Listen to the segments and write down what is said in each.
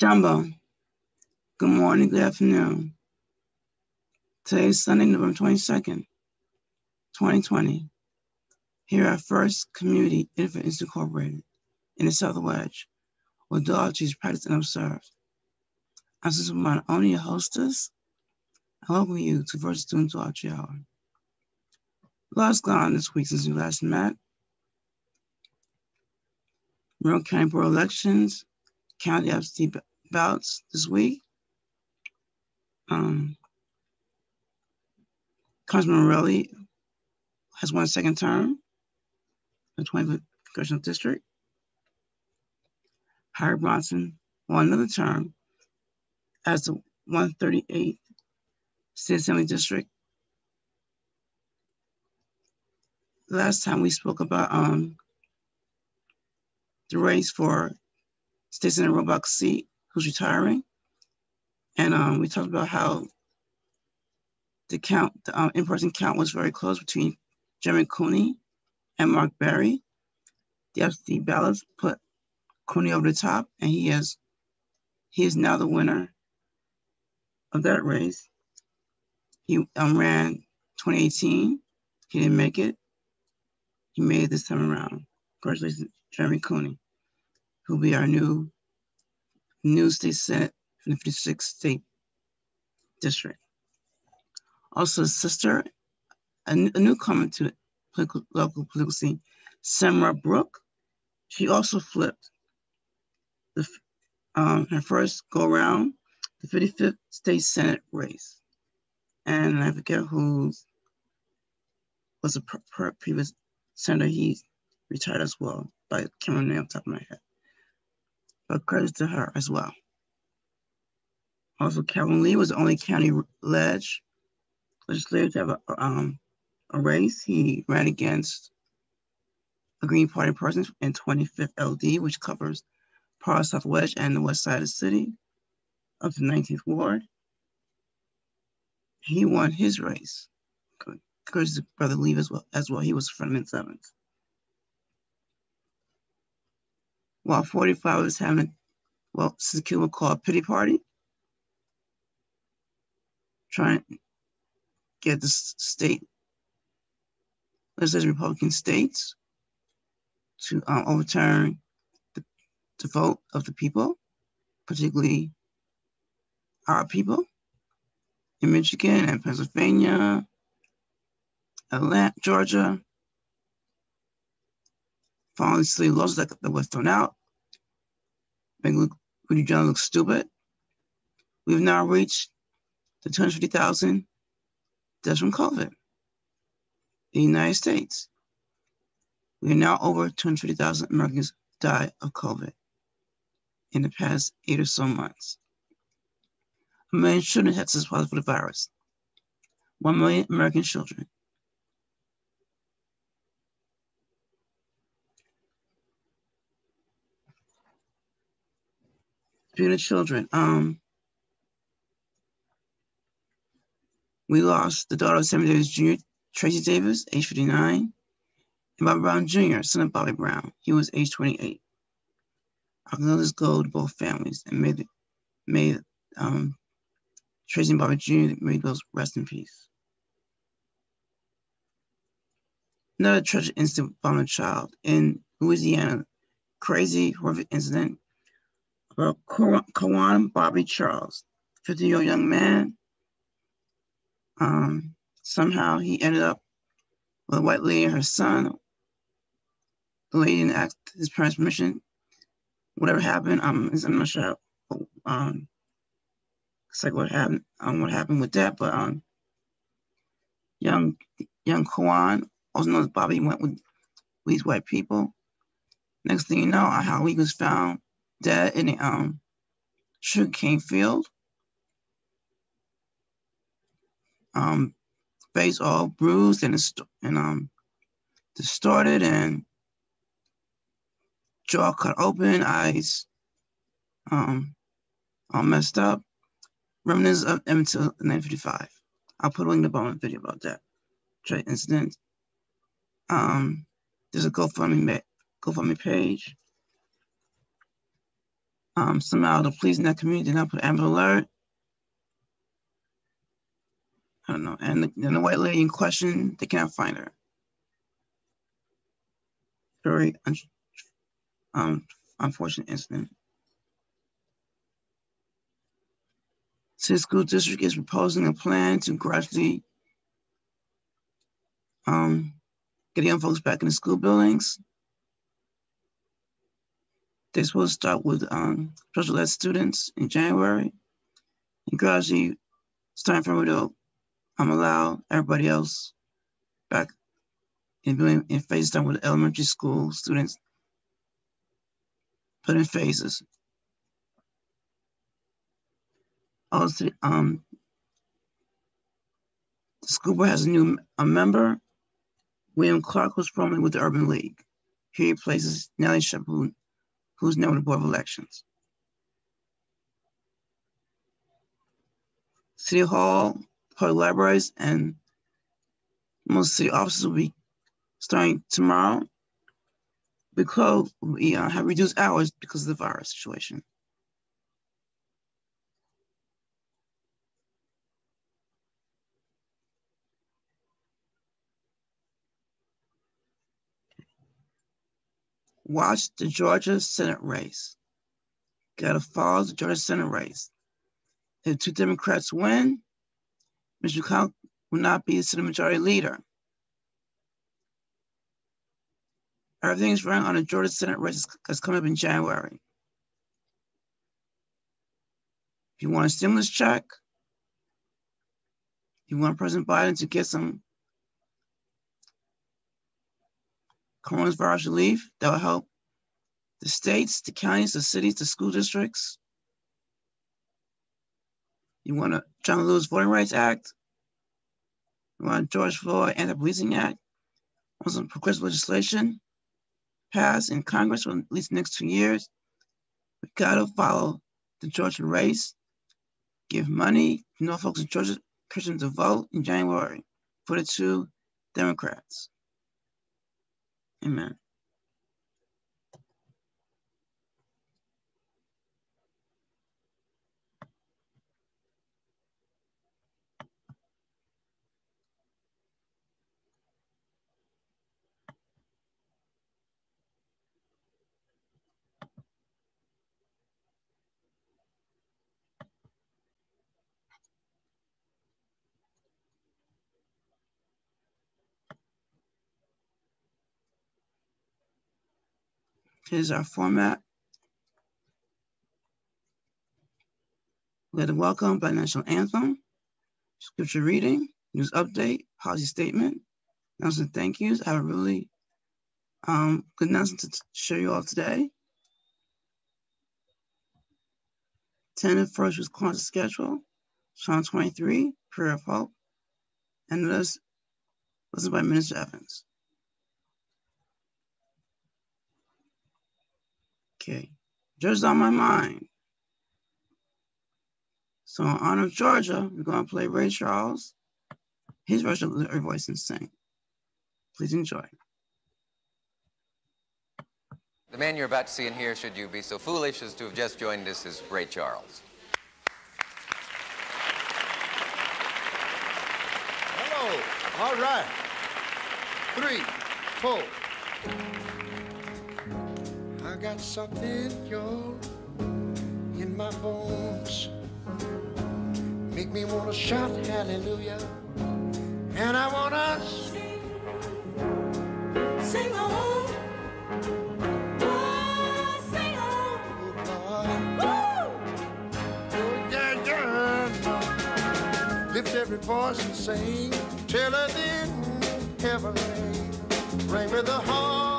Jambo, good morning, good afternoon. Today is Sunday, November 22nd, 2020. Here at First Community Interfaith Incorporated in the South Wedge, where Doology is practiced and observed. I'm Sister Mona, only your hostess. I welcome you to First Student Talk Hour. Lots gone on this week since we last met. Monroe County Board elections, county absentee ballots this week. Um, Councilman Morelle has won a second term in the 20th Congressional District. Harry Bronson won another term as the 138th State Assembly District. Last time we spoke about um, the race for State Senator Robach seat, who's retiring. And um, we talked about how the count, the um, in-person count was very close between Jeremy Cooney and Mark Barry. The absentee ballots put Cooney over the top, and he is he is now the winner of that race. He um, ran 2018. He didn't make it. He made it this time around. Congratulations, Jeremy Cooney, who'll be our new new state senate from the 56th state district. Also, sister, a, a newcomer to political, local political scene, Samra Brouk. She also flipped the, um, her first go around the 55th state senate race. And I forget who was a previous senator. He retired as well, but by Cameron name on top of my head. Credit to her as well. Also, Calvin Lee was the only county ledge legislator to have a, um, a race. He ran against a Green Party person in 25th LD, which covers part of South Wedge and the west side of the city of the 19th Ward. He won his race. Because his brother Lee as well, as well. He was from in seventh. While 45 was having a, well, Cuba called pity party, trying to get the state, legislative Republican states to um, overturn the, the vote of the people, particularly our people in Michigan and Pennsylvania, Atlanta, Georgia. Finally, laws that were thrown out, making Rudy John look stupid. We've now reached the 250,000 deaths from COVID in the United States. We are now over 250,000 Americans die of COVID in the past eight or so months. A million children had tested positive for the virus. One million American children. Speaking of children, um, we lost the daughter of Sammy Davis Jr., Tracy Davis, age 59, and Bobby Brown Jr., son of Bobby Brown. He was age 28. Our condolences go to both families and may, the, may um, Tracy and Bobby Jr. may those rest in peace. Another tragic incident found a child in Louisiana. Crazy, horrific incident about Quawan Bobby Charles, 50 year old young man. Um, somehow he ended up with a white lady and her son. The lady didn't ask his parents' permission. Whatever happened, um, I'm not sure. Um, it's like what happened, um, what happened with that, but um, young young Quawan, also known as Bobby, went with these white people. Next thing you know, how he was found dead in the um sugarcane field. Um, face all bruised and and um distorted and jaw cut open, eyes um all messed up. Remnants of Emmett 955. I'll put a link above my video about that Trade incident. Um, there's a GoFundMe GoFundMe page. Um, somehow the police in that community did not put Amber Alert. I don't know. And the, the white lady in question, they cannot find her. Very um, unfortunate incident. City School District is proposing a plan to gradually um, get young folks back in the school buildings. Supposed to start with um, special ed students in January and gradually starting from I'm allow everybody else back in in phase time with elementary school students put in phases. Also, um, the school board has a new a member. William Clark was formerly with the Urban League. He replaces Nellie Shepard, who's now with the Board of Elections. City Hall, public libraries, and most city offices will be starting tomorrow. We close, we uh, have reduced hours because of the virus situation. Watch the Georgia Senate race. Gotta follow the Georgia Senate race. If two Democrats win, Mitch McConnell will not be the Senate Majority Leader. Everything's running on the Georgia Senate race that's coming up in January. If you want a stimulus check, you want President Biden to get some coronavirus relief that will help the states, the counties, the cities, the school districts. You want a John Lewis Voting Rights Act. You want George Floyd Anti-Policing Act. Want some progressive legislation passed in Congress for at least next two years. We gotta follow the Georgia race, give money to Norfolk folks in Georgia Christians to vote in January for the two Democrats. Amen. Here's our format. Let it welcome by national anthem, scripture reading, news update, policy statement, announcement thank yous. I have a really um, good announcement to show you all today. 10 of first was concert schedule, Psalm 23, prayer of hope, and this listen by Minister Evans. Okay, Georgia's on my mind. So in honor of Georgia, we're going to play Ray Charles, his version of the Voice and Sing. Please enjoy. The man you're about to see and hear, should you be so foolish as to have just joined us, is Ray Charles. Hello. All right. Three, four got something, y'all, in my bones. Make me wanna shout hallelujah. And I wanna sing, sing on. Oh, sing on. Yeah, yeah. Lift every voice and sing. Tell her in heaven. Ring with the heart.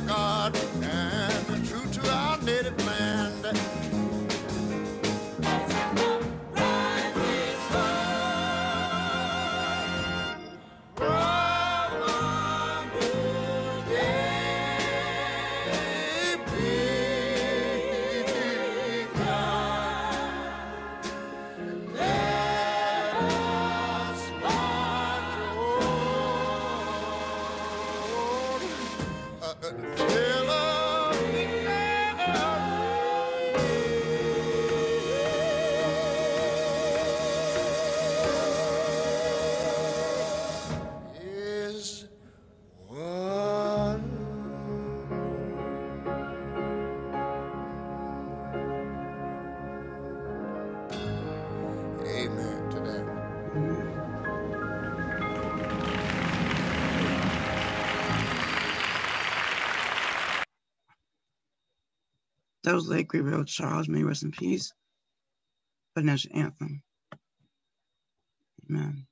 To God Late great Ray Charles. May rest in peace. The national anthem. Amen.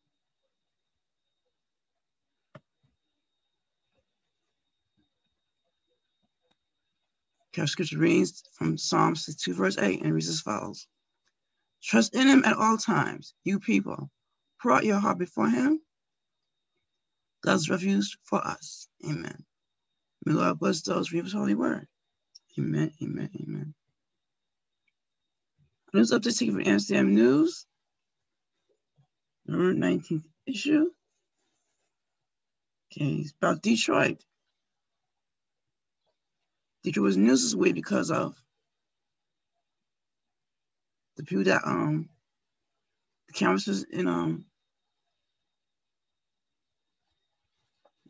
Scripture reads from Psalm 62, verse 8, and reads as follows Trust in him at all times, you people. Pour out your heart before him. God's refuge for us. Amen. May Lord bless those who read his holy word. Amen, amen, amen. News update taken from Amsterdam News, November 19th issue. Okay, it's about Detroit. Detroit was news this week because of the people that um the canvassers in um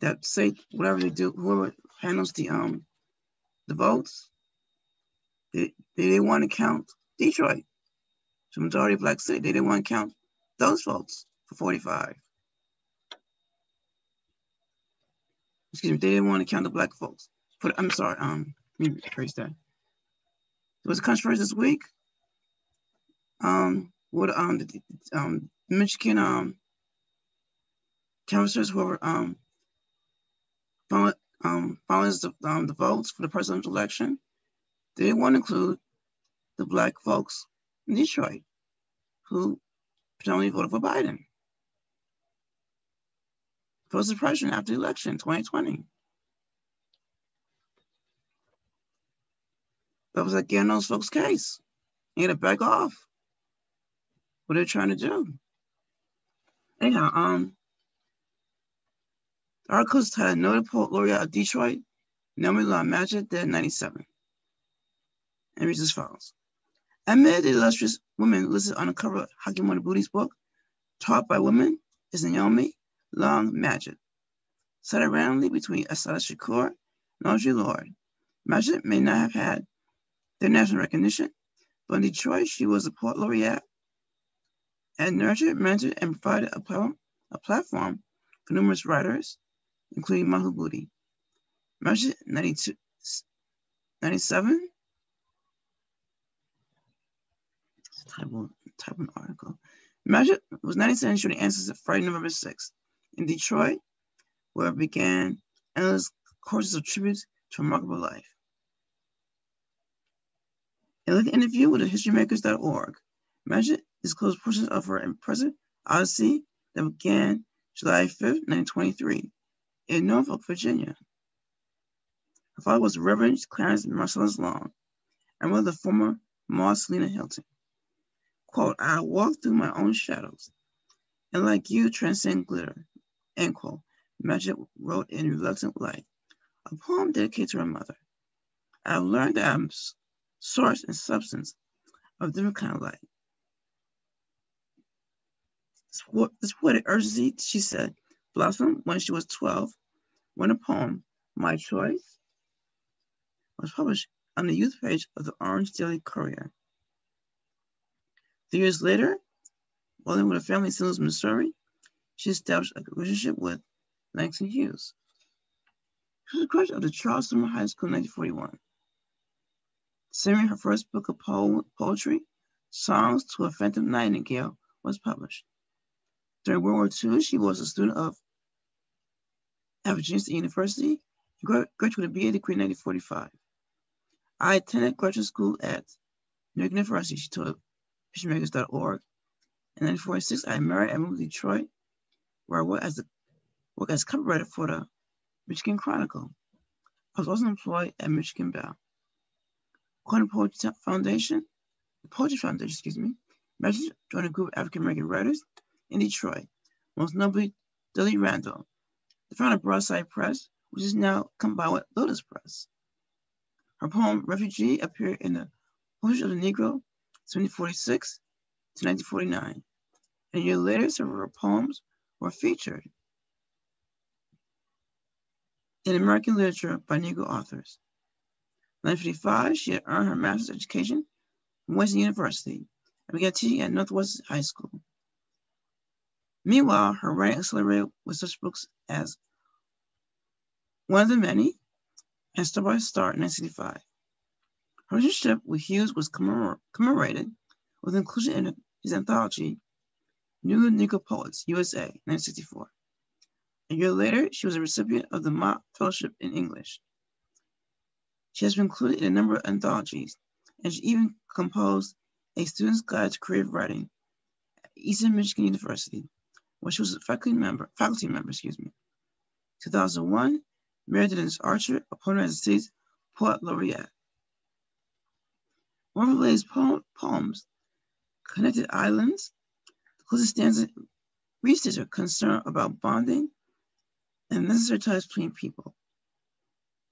that say whatever they do, whoever handles the um the votes, they they didn't want to count Detroit. A majority black city. They didn't want to count those votes for 45. Excuse me, they didn't want to count the black folks. Put I'm sorry, um, let me rephrase that. There was a controversy this week. Um, with um the um Michigan um canvassers who were um following um the um the votes for the presidential election. They to include the black folks in Detroit who predominantly voted for Biden. For suppression after the election, 2020. That was getting those folks' case. They had to back off. What are they're trying to do. Anyhow, um, the articles had noted poet laureate of Detroit, Naomi Long Madgett, dead 97. And reads as follows. Amid illustrious women listed on the cover of Money Booty's book, Taught by Women, is Naomi Long Madgett. Set randomly between Assata Shakur and Audre Lorde. Madgett may not have had their national recognition, but in Detroit, she was a poet laureate and nurtured, mentored, and provided a, pl- a platform for numerous writers, including Mahu Booty. Madgett 92, 97 type of, type of article. Madgett was 97 shooting answers at Friday, November 6th in Detroit, where it began endless courses of tributes to remarkable life. In an interview with historymakers.org, Madgett disclosed portions of her impressive odyssey that began July 5th, 1923, in Norfolk, Virginia. Her father was Reverend Clarence Marcellus Long and mother the former Ma Selina Hilton. Quote, I walk through my own shadows and like you transcend glitter, end quote. Madgett wrote in Reluctant Light, a poem dedicated to her mother. I've learned that I'm source and substance of different kind of light. This poetic urgency, she said, blossomed when she was 12, when a poem, My Choice, was published on the youth page of the Orange Daily Courier. Three years later, while living with a family in St. Louis, Missouri, she established a relationship with Langston Hughes. She was a graduate of the Charles High School in 1941. Sending her first book of po poetry, Songs to a Phantom Nightingale, was published. During World War II, she was a student of at Virginia State University and graduated with a BA degree in 1945. I attended graduate school at New York University, she told HistoryMakers.org. In 1946, I married and moved to Detroit, where I worked as, a, worked as cover writer for the Michigan Chronicle. I was also employed at Michigan Bell. According to Poetry Foundation, the Poetry Foundation, excuse me, Madgett joined a group of African American writers in Detroit, most notably Dudley Randall, the founder of Broadside Press, which is now combined with Lotus Press. Her poem Refugee appeared in the Poetry of the Negro, 1746 to 1949. And a year later, several of her poems were featured in American literature by Negro authors. In 1955, she had earned her master's education from Western University and began teaching at Northwest High School. Meanwhile, her writing accelerated with such books as One of the Many and Star by Star in 1965. Her relationship with Hughes was commemor commemorated with inclusion in his anthology, New Negro Poets, USA, 1964. A year later, she was a recipient of the Mott Fellowship in English. She has been included in a number of anthologies, and she even composed a student's guide to creative writing at Eastern Michigan University, where she was a faculty member, faculty member, excuse me. 2001, Meredith Archer, appointed as the city's poet laureate. One of Lay's poems, Connected Islands, the closest stanza reaches are concerned about bonding and necessary ties between people.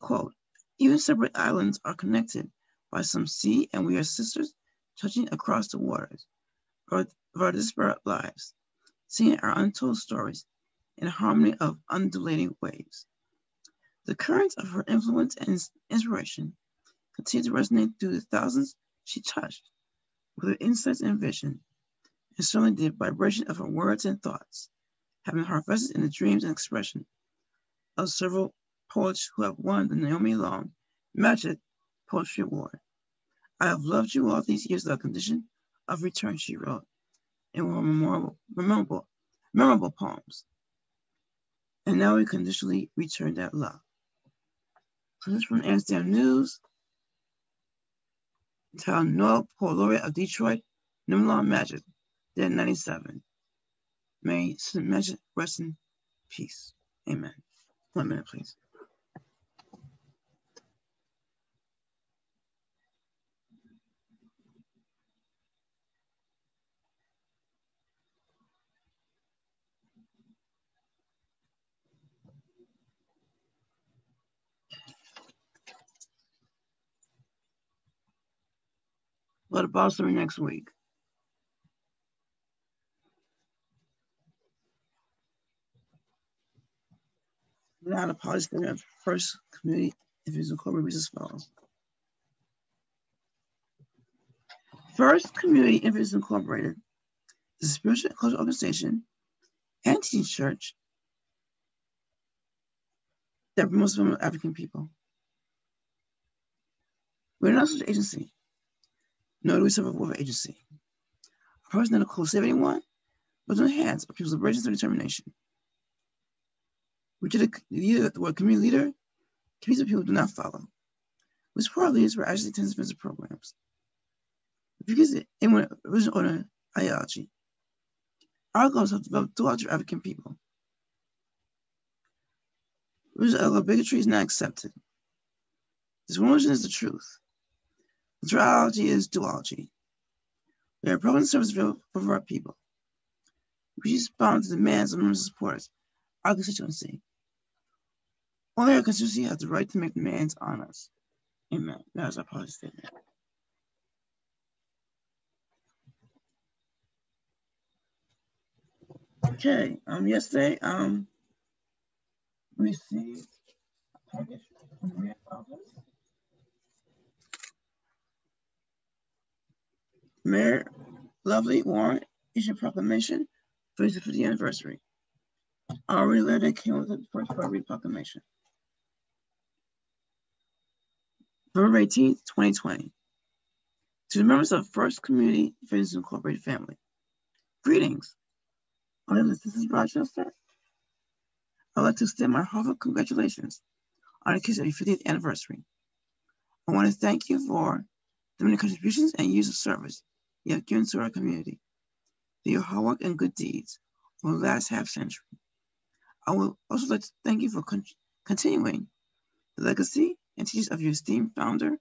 Quote, even separate islands are connected by some sea, and we are sisters touching across the waters of our disparate lives, seeing our untold stories in a harmony of undulating waves. The currents of her influence and inspiration continue to resonate through the thousands she touched with her insights and vision, and certainly the vibration of her words and thoughts, have having harvested in the dreams and expression of several poets who have won the Naomi Long Madgett Poetry Award. I have loved you all these years without condition of return, she wrote in one memorable, memorable, memorable poems. And now we conditionally return that love. So this from Amsterdam News. Entitled Noah Poet Laureate of Detroit, Naomi Long Madgett, dead 97. May St. Madgett rest in peace. Amen. One minute, please. What about some next week? The policy statement of first community individual corporate reads as follows. First Community Individuals Incorporated is a spiritual and cultural organization and teaching church that promotes the of African people. We're not an agency, do we serve a warfare agency. A person in a code 71 was in the hands of people's liberation and determination. We did a leader, the word community leader, communities of people do not follow. Which part leaders were actually attending visit programs. Because anyone original order ideology, our goals have developed throughout your African people. Original uh, bigotry is not accepted. This religion is the truth. Duality is duology. We are providing service for, for our people. We respond to the demands of members and supporters, our constituency. Only our constituency has the right to make demands on us. Amen. That is our policy statement. Okay, um, yesterday, um, we received a package from the office. Mayor Lovely Warren issued a proclamation for his 50th anniversary. I already read that came with the first part of the proclamation. November 18th, 2020. To the members of First Community Fitness Incorporated family, greetings. Name is. Rochester. I'd like to extend my heartfelt congratulations on the occasion of your 50th anniversary. I want to thank you for the many contributions and years of service you have given to our community, through your hard work and good deeds over the last half century. I would also like to thank you for con- continuing the legacy and teachings of your esteemed founder,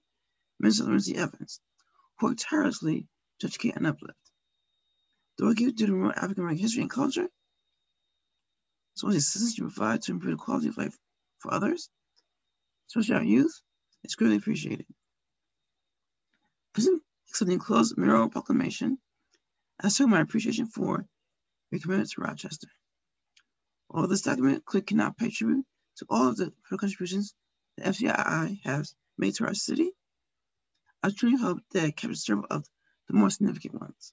Mr. Lindsay Evans, who worked tirelessly to educate and uplift. The work you do to promote African American history and culture, as well as the assistance you provide to improve the quality of life for others, especially our youth, is greatly appreciated. Accepting closed mural proclamation, I show my appreciation for your commitment to Rochester. All this document, click cannot pay tribute to all of the contributions the FCII has made to our city. I truly hope that it captures several of the more significant ones.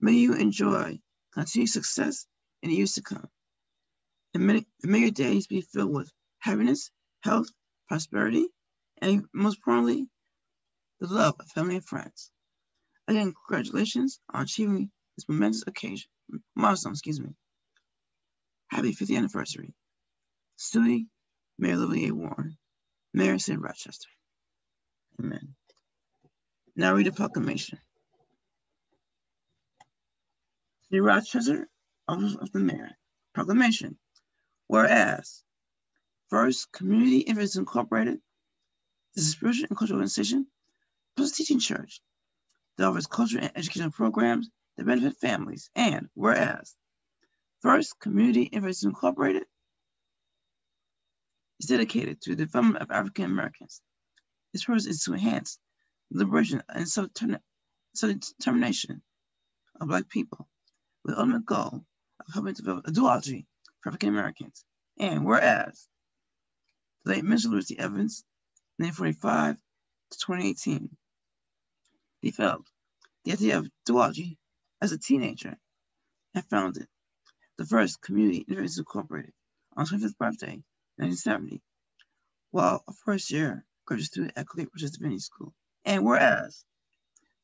May you enjoy continued success in the years to come. And may, and may your days be filled with happiness, health, prosperity, and most importantly, the love of family and friends. Again, congratulations on achieving this momentous occasion, milestone, excuse me. Happy 50th anniversary. Stewie, Mayor A. Warren, Mayor of City of Rochester. Amen. Now read the proclamation. City Rochester, Office of the Mayor. Proclamation. Whereas, first, Community Influence Incorporated a spiritual and cultural organization plus teaching church that offers cultural and educational programs that benefit families. And whereas, First Community Influence Incorporated is dedicated to the development of African Americans. Its purpose is to enhance liberation and self-determination of Black people with the ultimate goal of helping develop a doology for African Americans. And whereas the late Minister Lucy Evans, 1945 to 2018, developed the idea of doology as a teenager and founded the first community University Incorporated on his 25th birthday, 1970, while a first year graduate student at Colgate Rochester Divinity School. And whereas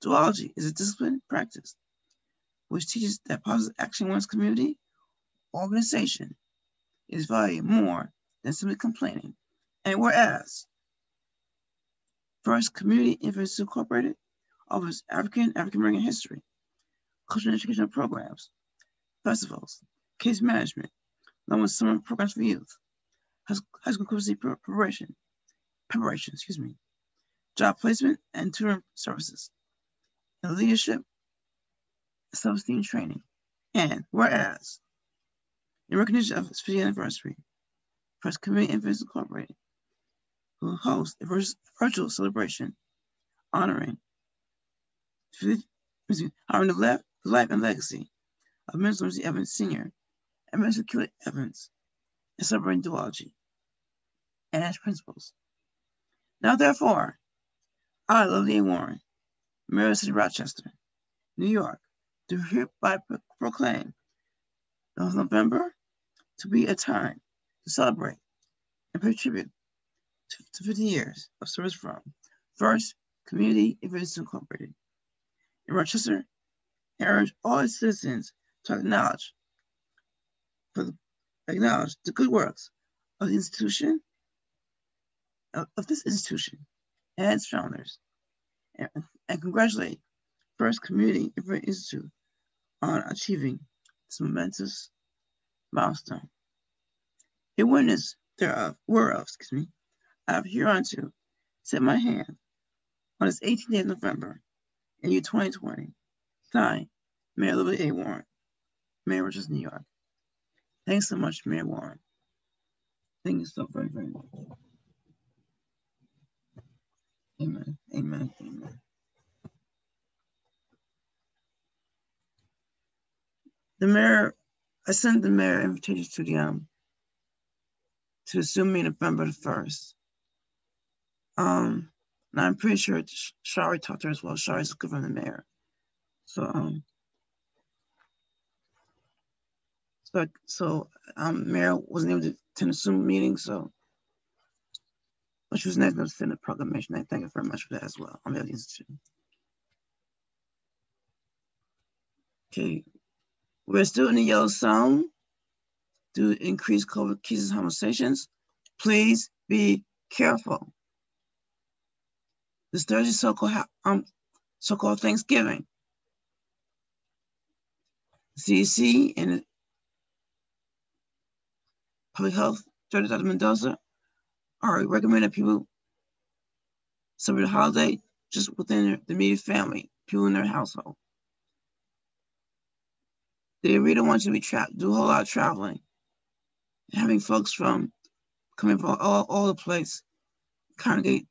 doology is a discipline practice which teaches that positive action in one's community organization is valued more than simply complaining. And whereas First Community Influence Incorporated offers African African American history, cultural educational programs, festivals, case management, with summer programs for youth, high school literacy preparation, preparation, excuse me, job placement and tutoring services, and leadership, self-esteem training. And whereas, in recognition of its 50th anniversary, First Community Influence Incorporated will host a virtual celebration honoring, the, left, life and legacy of Minister Lindsay Evans Sr. and Minister Kelly Evans and celebrating doology and its principles. Now, therefore, I, Lovely Warren, Mayor of City Rochester, New York, do hereby proclaim November to be a time to celebrate and pay tribute to, to 50 years of service from First Community Events Incorporated in Rochester and urge all its citizens to acknowledge for the, acknowledge the good works of the institution of, of this institution and its founders and, and congratulate First Community Event Institute on achieving this momentous milestone. A witness thereof, whereof, excuse me, I have hereunto set my hand on this 18th day of November in year 2020. Signed, Mayor Lovely A. Warren, Mayor Richards, New York. Thanks so much, Mayor Warren. Thank you so very, very much. Amen. Amen. Amen. The mayor, I sent the mayor invitation to the um to the Zoom meeting November the first. Um, I'm pretty sure Sh- Shari to her as well. Shari's the mayor. So um so so um mayor wasn't able to attend the Zoom meeting, so but she was nice enough to send a proclamation. I thank her very much for that as well on the institute. Okay, we're still in the yellow zone to increased COVID cases hospitalizations. Please be careful. This Thursday so-called um so-called Thanksgiving. CDC and Public Health Director Dr. Mendoza are recommending people celebrate the holiday just within their- the immediate family, people in their household. They really don't want you to be trapped, do a whole lot of traveling. Having folks from coming from all, all the place congregate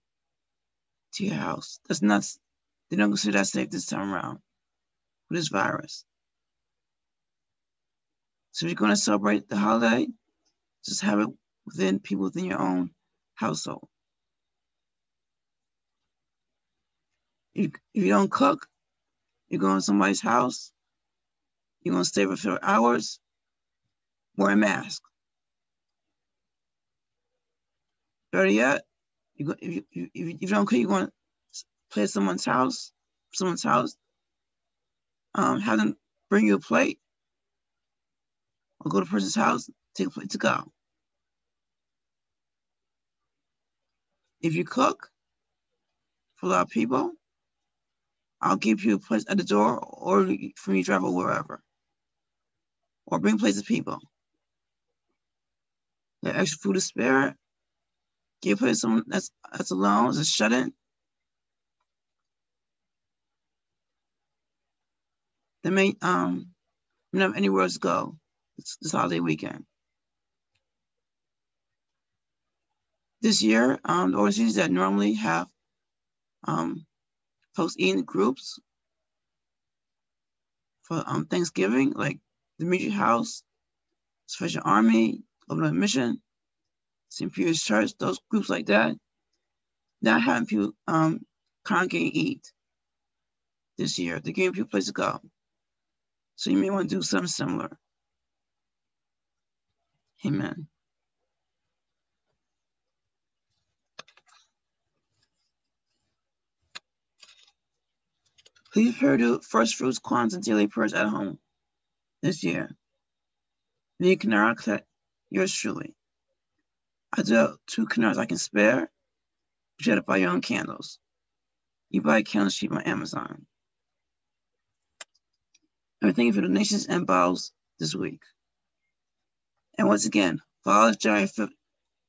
to your house. That's not, they don't consider that safe this time around with this virus. So if you're going to celebrate the holiday, just have it within people within your own household. If, you don't cook, you're going to somebody's house, you're going to stay for few hours, wear a mask. Better yet, you go, if, you, if, you, if you don't cook, you're going to play at someone's house, someone's house, um, have them bring you a plate, or go to a person's house, take a plate to go. If you cook for a lot of people, I'll give you a place at the door or from your drive or wherever. Or bring plates of people. The extra food is spare, give it some that's that's alone, that's shut in. They may um not have anywhere to go this, this holiday weekend. This year, um, the organizations that normally have um, eating in groups for um, Thanksgiving, like the Media House, Special Army, Overland Mission, St. Peter's Church, those groups like that, not having people um, congregate eat this year. They're giving people a place to go. So you may want to do something similar. Amen. Please prepare to first fruits, Kwanzaa, and daily prayers at home this year. Kinara collect yours truly. I do have two kinaras I can spare, you to buy your own candles. You buy candles cheap on Amazon. And thank you for donations and bottles this week. And once again, follow January 5th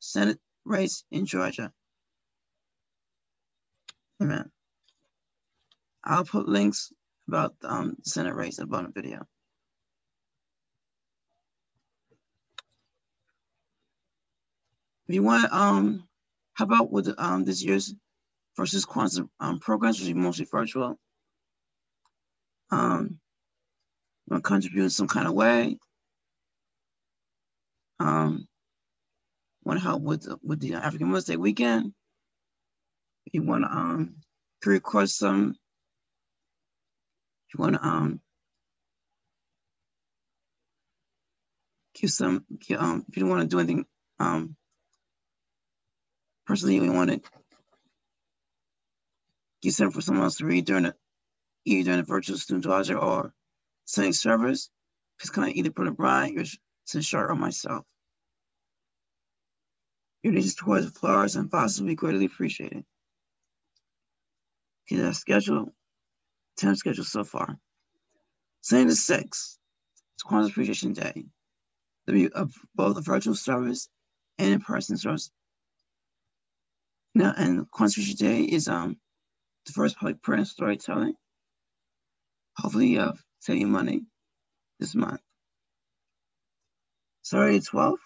Senate race in Georgia. Amen. I'll put links about um, the Senate race above the video. You want, um, how about with um, this year's versus quantum um, programs, which is mostly virtual? Um, want to contribute in some kind of way? Um, want to help with the, with the African Women's Day weekend? You want to um, record some you want to um give some give, um if you don't want to do anything um personally you want to give some for someone else to read during the either during the virtual student lodger or Sunday service, please of either put a Brian or to Short or myself. Your donations towards flowers and fossils will be greatly appreciated. Okay, that's schedule 10 schedule so far. Sunday the 6th, it's Kwanzaa Appreciation Day. There'll be a, both a virtual service and in-person service. Now, and Appreciation Day is um the first public and storytelling Hopefully you have saving money this month. Saturday 12th,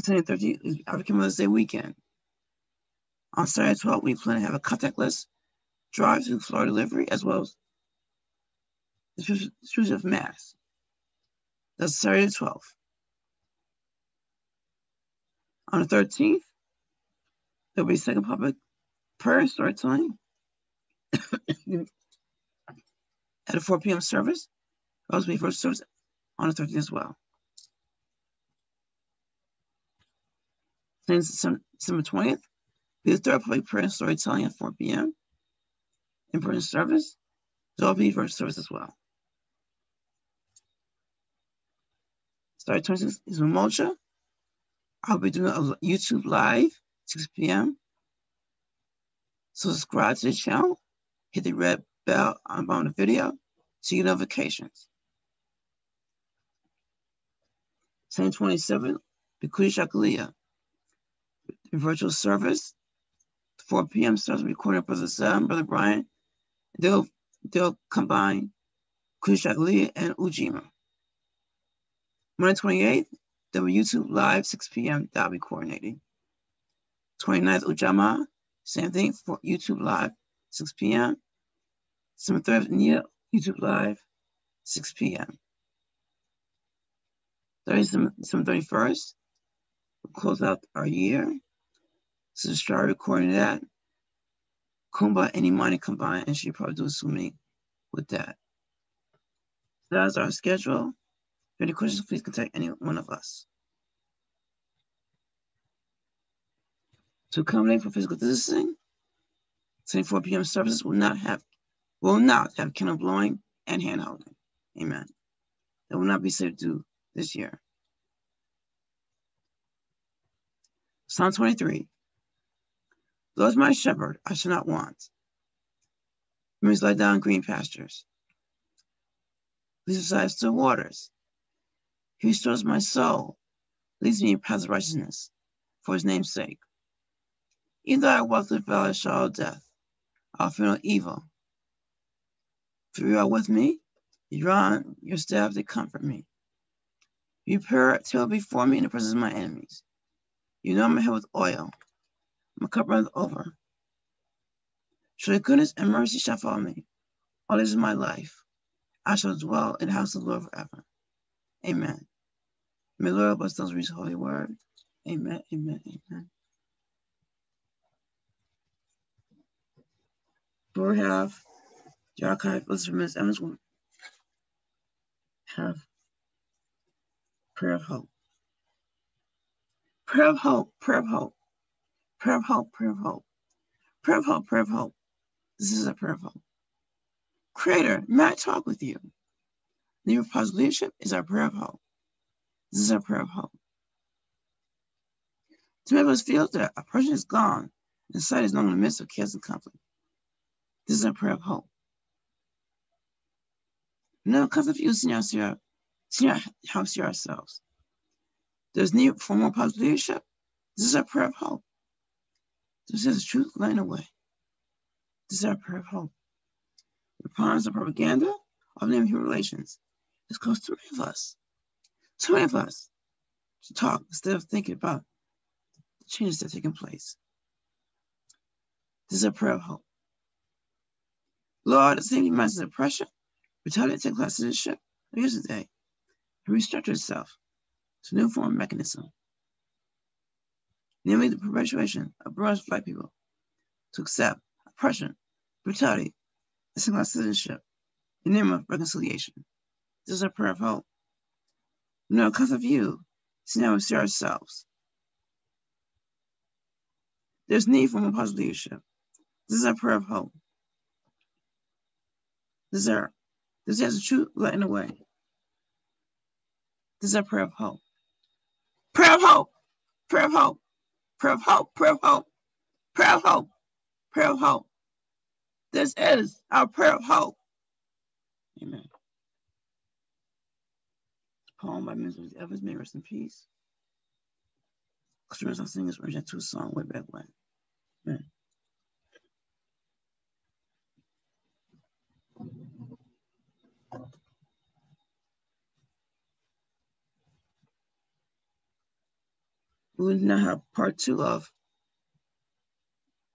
Saturday 13th is African Mother's Day weekend. On Saturday 12th, we plan to have a contactless drive through floor delivery as well as the distribution of mass. That's Saturday 12th. On the 13th, there'll be second public prayer and storytelling at a 4 p.m. service. Also be first service on the 13th as well. Then December 20th, be the third public prayer and storytelling at 4 p.m. In person service. So I'll be first service as well. Start 26th is Mocha. I'll be doing a YouTube live 6 p.m. Subscribe to the channel, hit the red bell on the video to get notifications. Same 27, Bikuti Shakalia. The virtual service, 4 p.m. starts recording Brother Sam, Brother Brian. They'll they'll combine Kujichagulia and Ujima. Monday 28th, there YouTube live 6 p.m. That'll be coordinating. 29th Ujamaa, same thing for YouTube live 6 p.m. December 3rd, Nia, YouTube live 6 p.m. Thursday, December 31st, we'll close out our year. So start recording that. Kuumba, any money combined, and she probably do a swimming with that. So that's our schedule. If any questions, please contact any one of us. To accommodate for physical distancing, 24 p.m. services will not have will not have candle blowing and hand holding. Amen. That will not be safe to do this year. Psalm 23. Lord my shepherd, I shall not want. He lie down green pastures. Leads beside still waters. He restores my soul, leads me in paths of righteousness for his name's sake. Even though I walk through the valley of shadow of death, I'll fear no evil. For you are with me, you draw on your staff to comfort me. You prepare a table before me in the presence of my enemies. You know my head with oil. My cup runs over. Surely goodness and mercy shall follow me all days of my life. I shall dwell in the house of the Lord forever. Amen. May the Lord bless those who read his holy word. Amen, amen, amen. We have the archive list from Ms. Evans will have prayer of hope. Prayer of hope, prayer of hope, prayer of hope, prayer of hope, prayer of hope, prayer of hope. This is a prayer of hope. Creator, may I talk with you? Leader Positive Leadership is our prayer of hope. This is our prayer of hope. To make us feel that a person is gone and sight is not in the midst of chaos and conflict. This is a prayer of hope. No, because of you, senior, senior, helps ourselves. There's need for more positive leadership. This is a prayer of hope. This is truth laying away. This is our prayer of hope. The promise of propaganda of name human relations. It's close to three of us. Many of us to talk instead of thinking about the changes that are taking place. This is a prayer of hope. Lord, the same reminds of oppression, retaliatory class leadership of yesterday, and restructure itself to a new form mechanism, namely the perpetuation of broad black people to accept oppression, brutality, and single citizenship in the name of reconciliation. This is a prayer of hope. No, because of you, see now we see ourselves. There's need for more positive leadership. This is a prayer of hope. This is this is the truth lighting away. This is our prayer of hope. Prayer of hope. Prayer of hope. Prayer of hope. Prayer of hope. Prayer of hope. Prayer of hope. This is our prayer of hope. Amen. Poem by Mrs. Evans, may rest in peace. Customers are singing this version two song way back when. Amen. we will now have part two of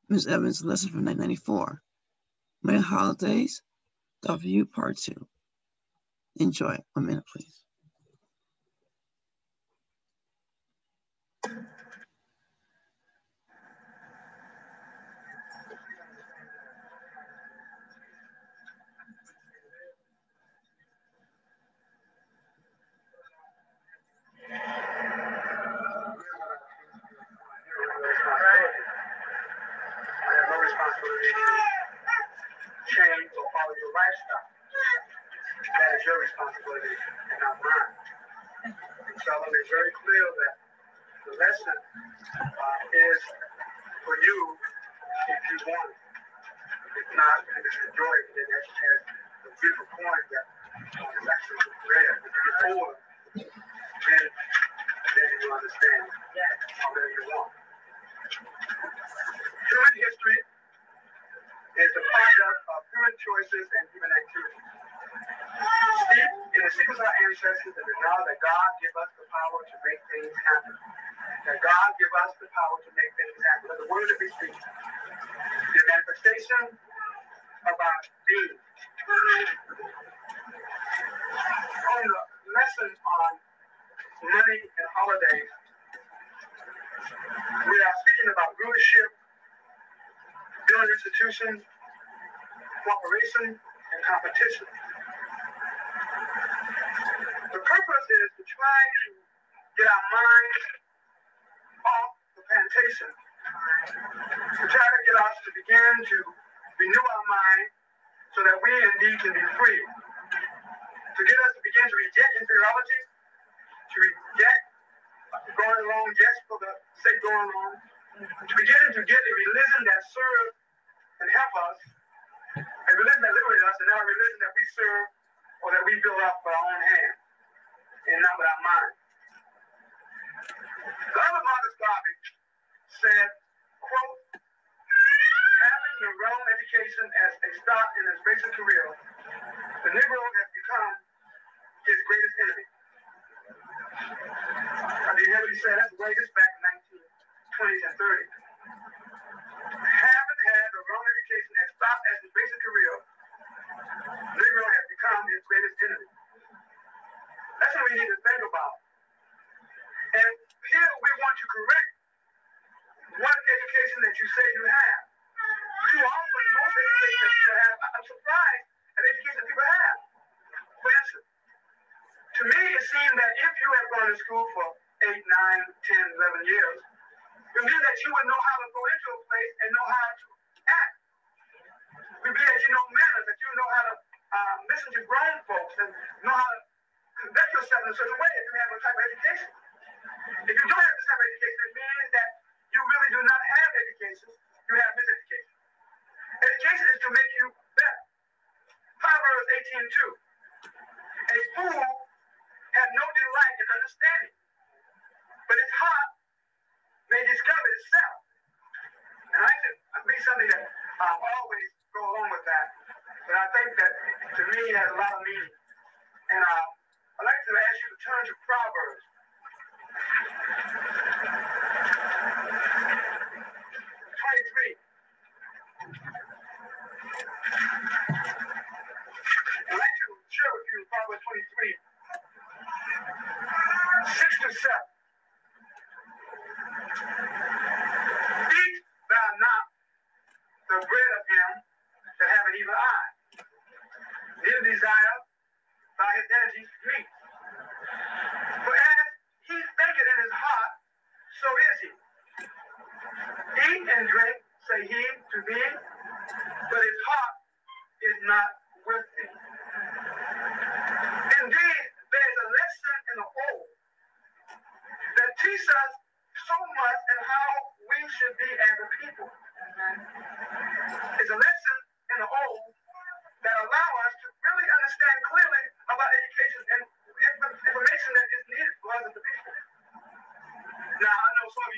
Ms. Evans' lesson from 1994, May Holidays, the Part 2. Enjoy. a minute, please. 20 to 30.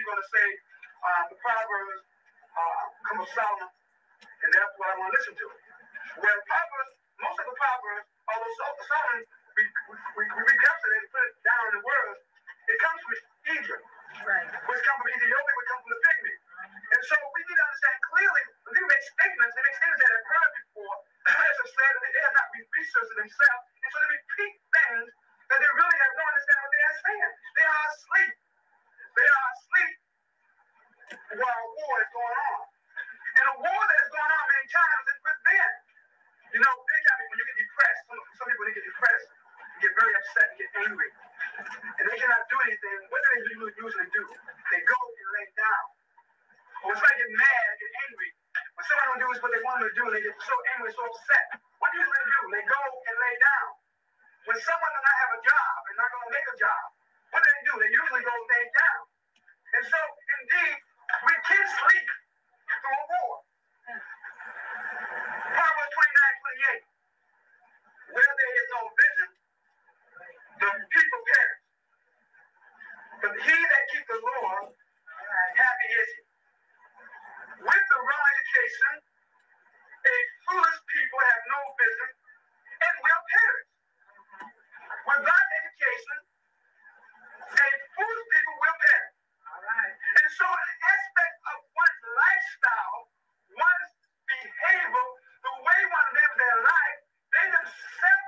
you're going to say uh, the Proverbs uh, come of Solomon, and that's what I want to listen to. Where Proverbs, most of the Proverbs, although Solomon, we, we, we recaptured it and put it down in the words, it comes from Egypt, right. which comes from Ethiopia, which comes from the pygmy. And so we need to understand clearly when they make statements, they make statements that have heard before, as have said, and they have not researched themselves, and so they repeat things that they really have no understanding what they are saying. They are asleep. They are asleep while a war is going on. And a war that's going on many times is been then. You know, anytime when you get depressed, some, some people they get depressed, get very upset, and get angry. And they cannot do anything. What do they usually do? They go and lay down. Or it's like get mad, get angry. What somebody don't do is what they want them to do, they get so angry, so upset. What do they do? They go and lay down. When someone does not have a job and not gonna make a job, what do they do? They usually go things down. And so, indeed, we can sleep through a war. Proverbs 29, 28. Where there is no vision, the people perish. But he that keeps the law, happy is he. With the wrong education, a foolish people have no vision and will perish. Without education, so an aspect of one's lifestyle, one's behavior, the way one lives their life, they themselves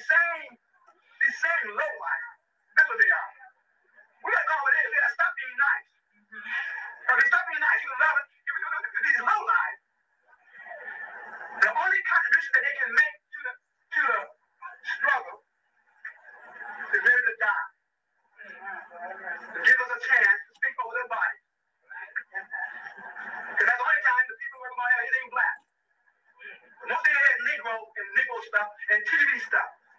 same, the same low life. That's what they are. We gotta go over there. We gotta stop being nice. If you stop being nice, you love it. These low lives, the only contribution that they can make to the to the struggle is ready to die. To give us a chance to speak over their body. Because that's the only time the people working on anything black. Once they had Negro and Negro stuff and TV stuff.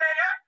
there?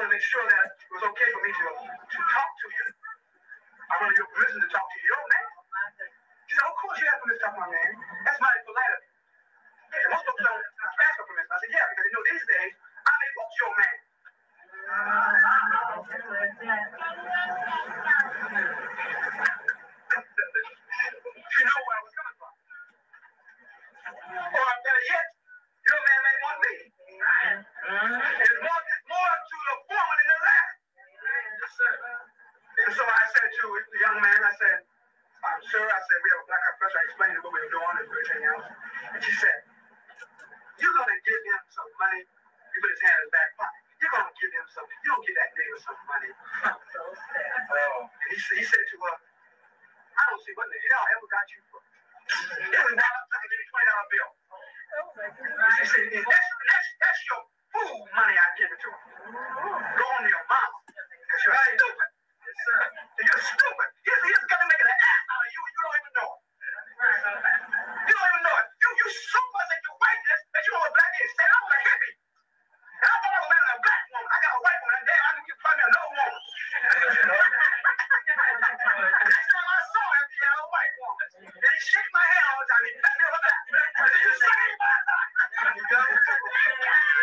want to make sure that it was okay for me to, to talk to you. I wanted your permission to talk to you. Your man. She said, Of course you have permission to talk to my man. That's my polite. Yeah, most folks don't ask for permission. I said, Yeah, because you know these days, I may book your man. you know to the young man, I said, um, sir, I said, we have a black professor. I explained to what we were doing and everything else. And she said, you're going to give him some money. You put his hand in his back pocket. You're going to give him some. You don't give that nigga some money. I'm so sad. Oh. And he, he said to her, I don't see what the hell ever got you for. It was not up give you a $20 bill. Oh my God. She said, that's, that's, that's your food money I give it to him. Go on to your mama. Because you're stupid. You're stupid. He's, he's going to make an ass out of you you don't even know it. You don't even know it. You, you so much like whiteness that you know what black is. Say, I'm a hippie. And I thought I was married a black woman. I got a white woman. Damn, I knew you find me a low woman. Next time I saw him, he had a white woman. And he shook my hand all the time. He met me with that. And he saved my life.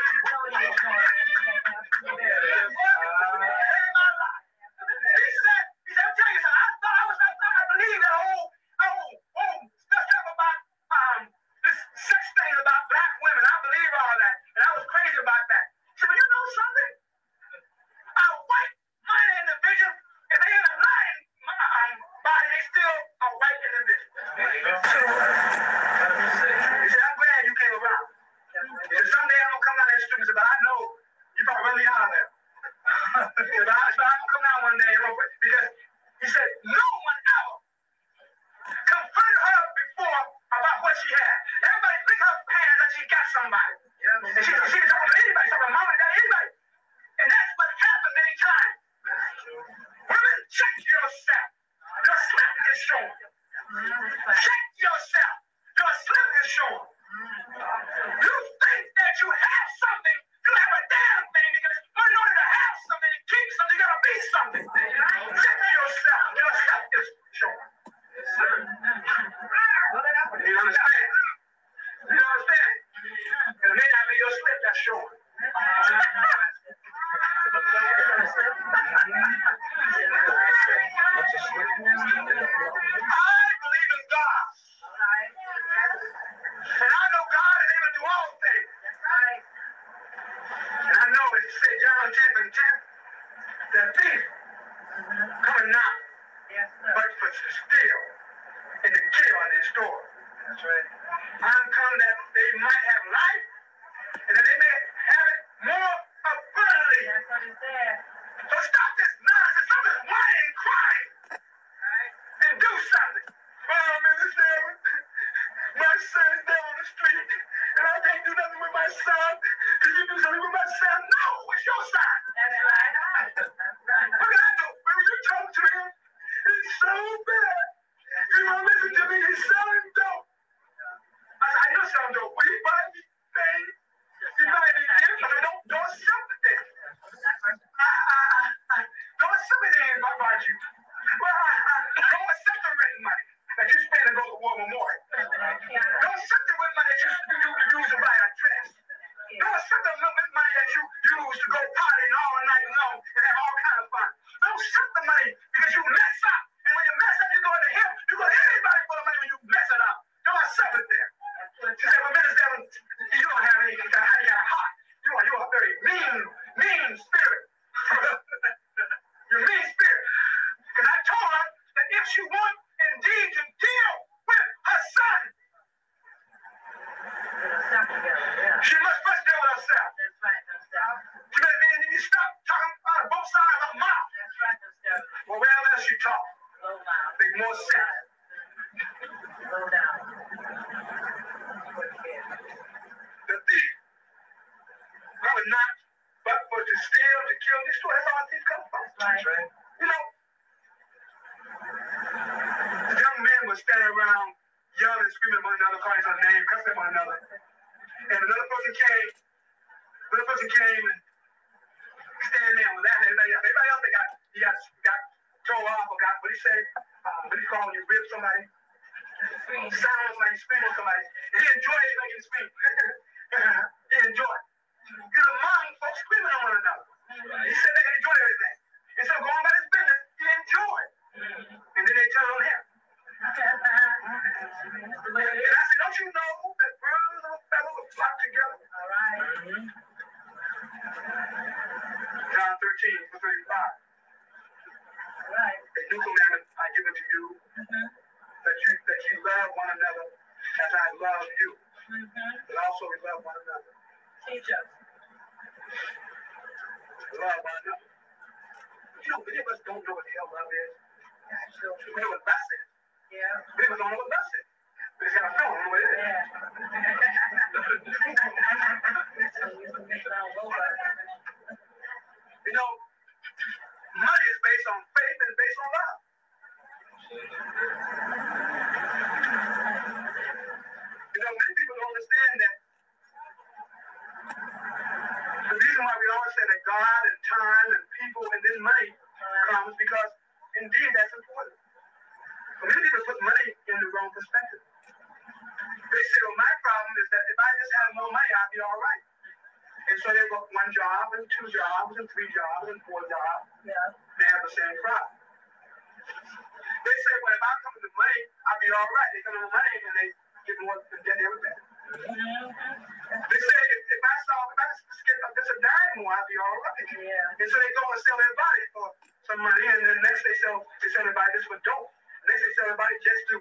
Yeah. And so they go and sell their body for some money, and then next they sell they sell their body just for dope. Next they sell their body just to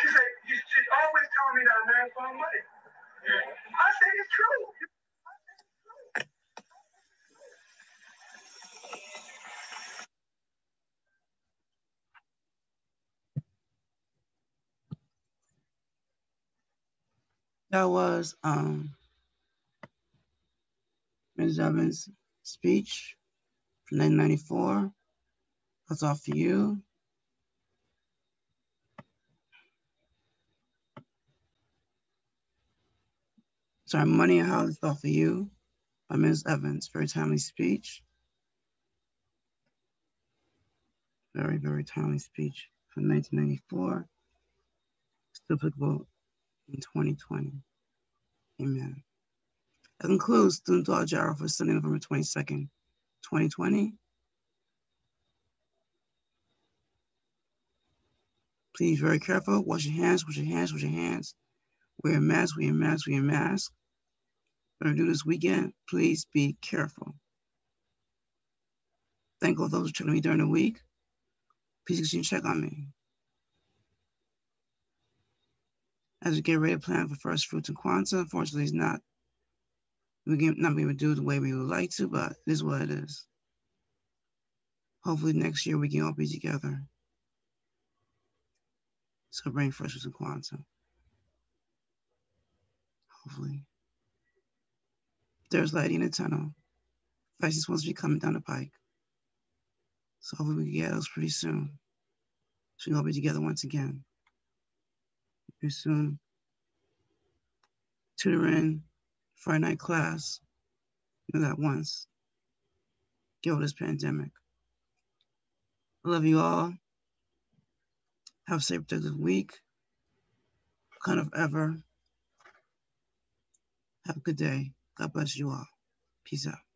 She said, you, she's always telling me that a man's full money. I say it's true. That was um, Ms. Evans' speech from 1994. That's all for you. Ceremonial How is Love for You by Ms. Evans. Very timely speech. Very, very timely speech from 1994. Still applicable in 2020. Amen. That concludes Student Doology Hour for Sunday, November 22nd, 2020. Please very careful. Wash your hands, wash your hands, wash your hands. Wear a mask, wear a mask, wear a mask. When do this weekend, please be careful. Thank all those who checked on me during the week. Please continue to check on me. As we get ready to plan for first fruits and Kwanzaa, unfortunately, it's not we can not be able to do it the way we would like to, but it is what it is. Hopefully next year we can all be together. So bring fruits and Kwanzaa. Hopefully. There's light in the tunnel. Fact is supposed to be coming down the pike. So hopefully we get those pretty soon. So we all be together once again. Pretty soon. Tutoring, Friday night class. You know that once. Get over this pandemic. I love you all. Have a safe, productive week. Kind of ever. Have a good day. God bless you all. Peace out.